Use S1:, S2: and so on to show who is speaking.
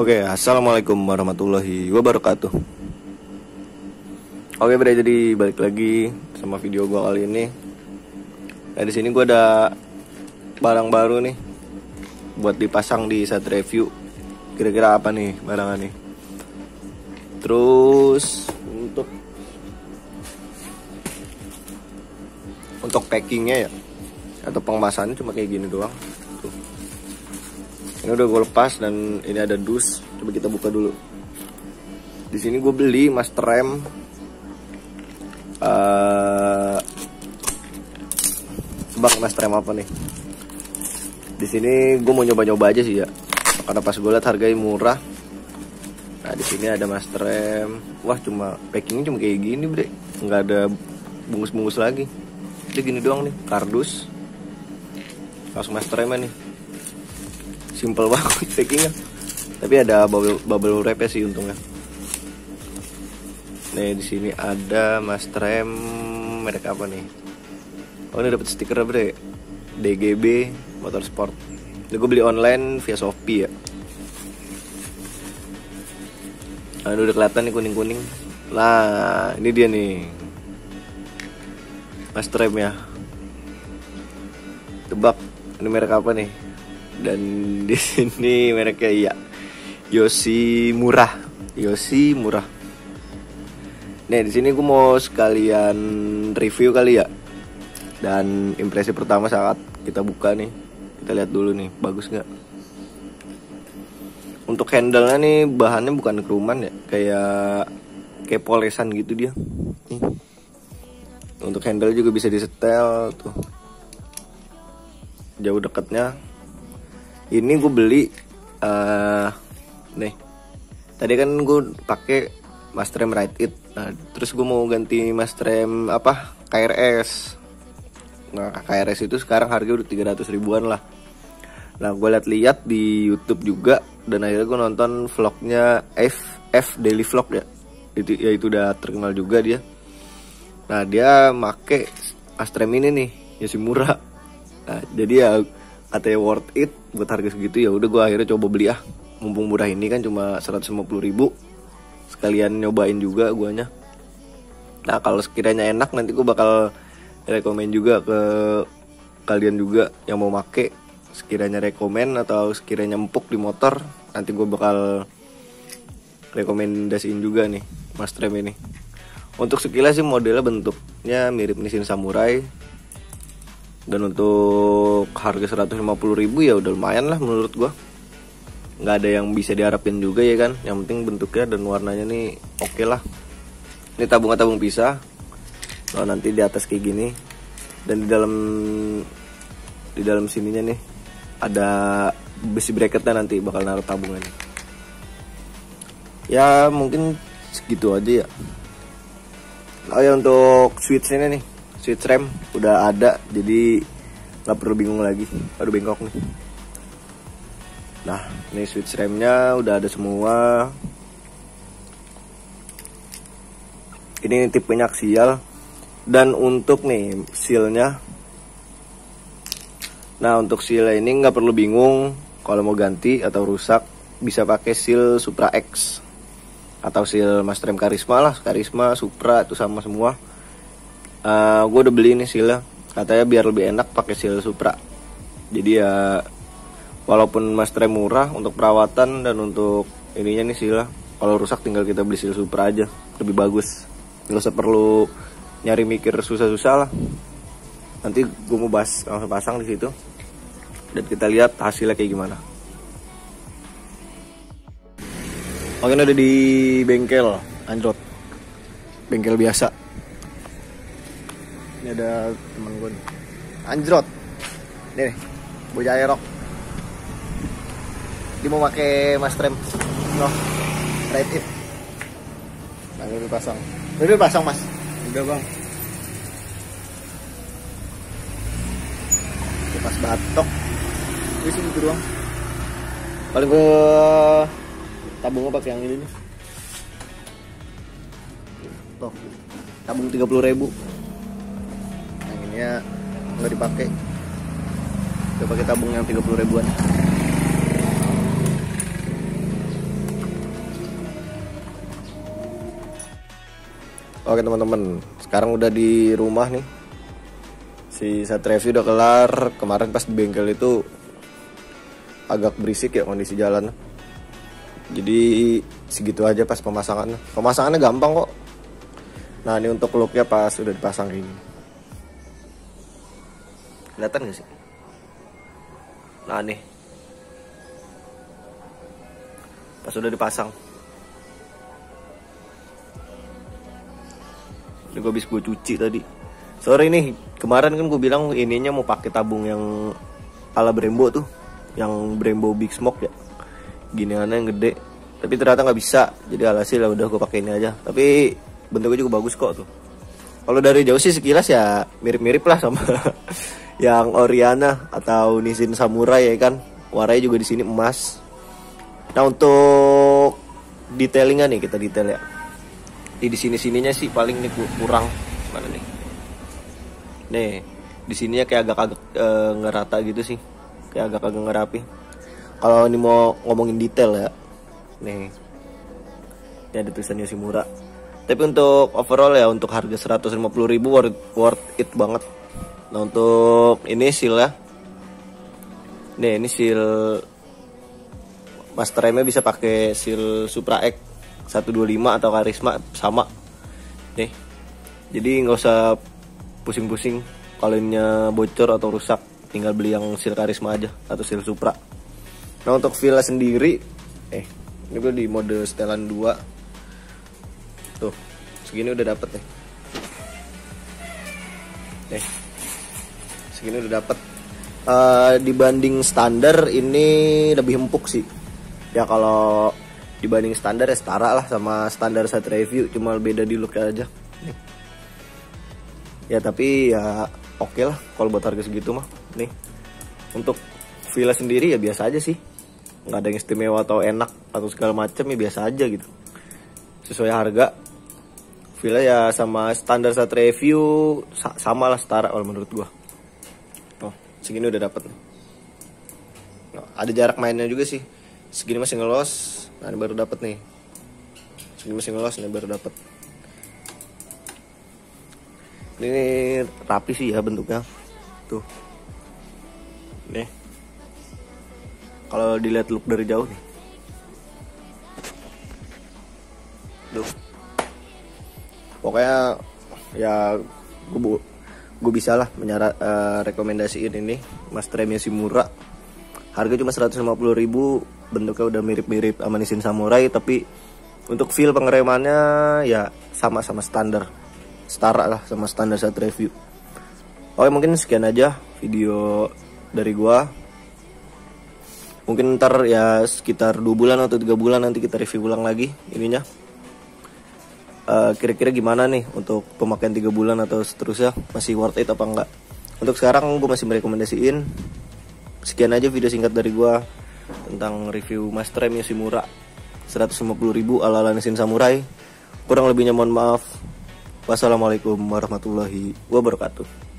S1: Oke, assalamualaikum warahmatullahi wabarakatuh. Oke, bre, jadi balik lagi sama video gua kali ini. Nah, di sini gua ada barang baru nih buat dipasang di saat review. Kira-kira apa nih barangan nih? Terus untuk untuk packingnya ya atau pengemasannya cuma kayak gini doang. Ini udah gue lepas dan ini ada dus. Coba kita buka dulu. Di sini gue beli master rem. Uh, master rem apa nih? Di sini gue mau nyoba-nyoba aja sih ya. Karena pas gue liat harganya murah. Nah di sini ada master rem. Wah cuma packingnya cuma kayak gini bre. Nggak ada bungkus-bungkus lagi. Jadi gini doang nih, kardus. Langsung master remnya nih simple banget packingnya. Tapi ada bubble bubble wrap ya sih untungnya. Nih di sini ada master rem merek apa nih? Oh ini dapat stiker bre DGB Motorsport. Ini gue beli online via Shopee ya. Nah, udah kelihatan nih kuning kuning lah ini dia nih. Master rem ya tebak ini merek apa nih dan di sini mereknya iya. Yosi murah Yosi murah Nih di sini gue mau sekalian review kali ya. Dan impresi pertama saat kita buka nih. Kita lihat dulu nih bagus nggak? Untuk handle-nya nih bahannya bukan keruman ya. Kayak kayak polesan gitu dia. Untuk handle juga bisa disetel tuh. Jauh dekatnya ini gue beli uh, nih. Tadi kan gue pakai Mastrem Ride It. Nah terus gue mau ganti Mastrem apa? KRS nah KRS itu sekarang harga udah 300 ribuan lah. Nah gue liat-liat di YouTube juga dan akhirnya gue nonton vlognya F F Daily Vlog ya. Itu ya itu udah terkenal juga dia. Nah dia make Mastrem ini nih ya si murah. Nah, jadi ya katanya worth it buat harga segitu ya udah gue akhirnya coba beli ah. Mumpung murah ini kan cuma 150 ribu. Sekalian nyobain juga guanya. Nah kalau sekiranya enak nanti gue bakal rekomen juga ke kalian juga yang mau make. Sekiranya rekomen atau sekiranya empuk di motor nanti gue bakal rekomendasiin juga nih mas trem ini. Untuk sekilas sih modelnya bentuknya mirip Nissin Samurai dan untuk harga 150 ribu ya udah lumayan lah menurut gua. Nggak ada yang bisa diharapin juga ya kan. Yang penting bentuknya dan warnanya nih oke okay lah. Ini tabung tabung pisah. Kalau nanti di atas kayak gini. Dan di dalam di dalam sininya nih ada besi bracketnya nanti bakal naruh tabungan. Ya mungkin segitu aja ya. Oh ya untuk switch ini nih switch rem udah ada jadi nggak perlu bingung lagi. Aduh bengkok nih. Nah ini switch remnya udah ada semua. Ini tipenya aksial dan untuk nih sealnya. Nah untuk seal ini nggak perlu bingung. Kalau mau ganti atau rusak bisa pakai seal Supra X. Atau seal Master M Karisma lah Karisma Supra itu sama semua uh, eh, gue udah beli nih sila katanya biar lebih enak pakai sil Supra. Jadi ya walaupun master murah untuk perawatan dan untuk ininya nih sila kalau rusak tinggal kita beli sil Supra aja. Lebih bagus. Nggak usah perlu nyari mikir susah-susah lah. Nanti gue mau bahas langsung pasang di situ. Dan kita lihat hasilnya kayak gimana. Oke, ini ada di bengkel Android. Bengkel biasa ini ada teman gue nih. Anjrot. Ini nih bocah aerok dia mau pakai mas trem no. Right it nah ini pasang. Ini pasang mas. Udah bang. Pas batok. Ini sih gitu doang paling gue tabungnya pakai yang ini nih. Tabung 30 ribu tabungnya nggak dipakai kita pakai tabung yang 30 ribuan Oke teman-teman, sekarang udah di rumah nih. Si set review udah kelar. Kemarin pas di bengkel itu agak berisik ya kondisi jalan. Jadi segitu aja pas pemasangannya. Pemasangannya gampang kok. Nah ini untuk looknya pas udah dipasang ini. Kelihatan gak sih? Nah nih. Pas udah dipasang. Ini gue habis gue cuci tadi. Sorry nih, kemarin kan gue bilang ininya mau pakai tabung yang ala Brembo tuh, yang Brembo Big Smoke ya. Gini yang gede. Tapi ternyata nggak bisa. Jadi alhasil udah gue pakai ini aja. Tapi bentuknya juga bagus kok tuh. Kalau dari jauh sih sekilas ya mirip-mirip lah sama yang Oriana atau Nissin Samurai ya kan. Warnanya juga di sini emas. Nah untuk detailingnya nih kita detail ya. Di sini sininya sih paling nih kurang. Mana nih? Nih di sininya kayak agak-agak e, ngerata gitu sih. Kayak agak-agak ngerapi. Kalau ini mau ngomongin detail ya nih. Ini ada tulisannya si murah tapi untuk overall ya untuk harga 150.000 worth, worth it banget nah untuk ini seal ya. Nih ini seal master remnya bisa pakai seal Supra X 125 atau karisma sama. Nih jadi nggak usah pusing-pusing kalau ininya bocor atau rusak. Tinggal beli yang sil karisma aja atau sil supra. Nah untuk villa sendiri eh ini gue di mode setelan 2 tuh segini udah dapet nih. Nih segini udah dapet. Uh, dibanding standar ini lebih empuk sih. Ya kalau dibanding standar ya setara lah sama standar set review cuma beda di look aja. Nih. ya tapi ya oke okay lah kalau buat harga segitu mah. Nih untuk villa sendiri ya biasa aja sih. Nggak ada yang istimewa atau enak atau segala macam ya biasa aja gitu. Sesuai harga villa ya sama standar set review sa sama lah setara kalau menurut gua segini udah dapet. Nih ada jarak mainnya juga sih. Segini masih ngelos nah ini baru dapat nih. Segini masih ngelos nih baru dapat ini rapi sih ya bentuknya. Tuh. Nih. Kalau dilihat look dari jauh nih. Tuh pokoknya ya gue gue bisa lah menyarat uh, rekomendasiin ini Mas Tremnya si murah harga cuma 150 ribu bentuknya udah mirip-mirip sama Nissin Samurai tapi untuk feel pengeremannya ya sama-sama standar. Setara lah sama standar saat review. Oke mungkin sekian aja video dari gua. Mungkin ntar ya sekitar dua bulan atau tiga bulan nanti kita review ulang lagi ininya kira kira-kira gimana nih untuk pemakaian tiga bulan atau seterusnya? Masih worth it apa enggak? Untuk sekarang gue masih merekomendasiin sekian aja video singkat dari gue tentang review Master M Yoshimura. 150.000 ala-ala Nissin Samurai. Kurang lebihnya mohon maaf. Wassalamualaikum warahmatullahi wabarakatuh